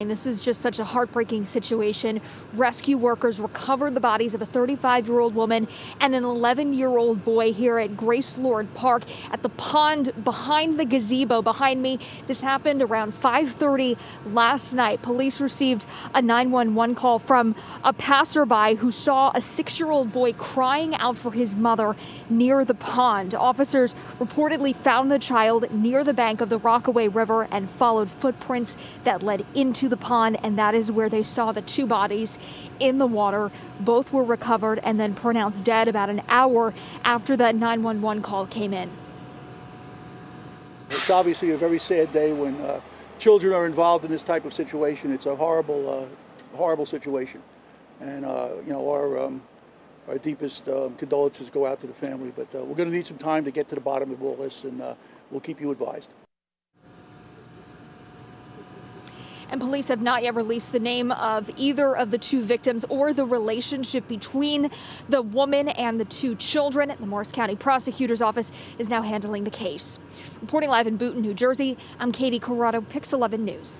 This is just such a heartbreaking situation. Rescue workers recovered the bodies of a 35 year old woman and an 11 year old boy here at Grace Lord Park at the pond behind the gazebo behind me. This happened around 5:30 last night. Police received a 911 call from a passerby who saw a 6 year old boy crying out for his mother near the pond. Officers reportedly found the child near the bank of the Rockaway River and followed footprints that led into the the pond, and that is where they saw the two bodies in the water. Both were recovered and then pronounced dead about an hour after that 911 call came in. It's obviously a very sad day when uh, children are involved in this type of situation. It's a horrible, uh, horrible situation, and uh, you know our um, our deepest um, condolences go out to the family. But uh, we're going to need some time to get to the bottom of all this, and uh, we'll keep you advised. And police have not yet released the name of either of the two victims or the relationship between the woman and the two children. The Morris County Prosecutor's Office is now handling the case. Reporting live in Boonton, New Jersey, I'm Katie Corrado, Pix 11 News.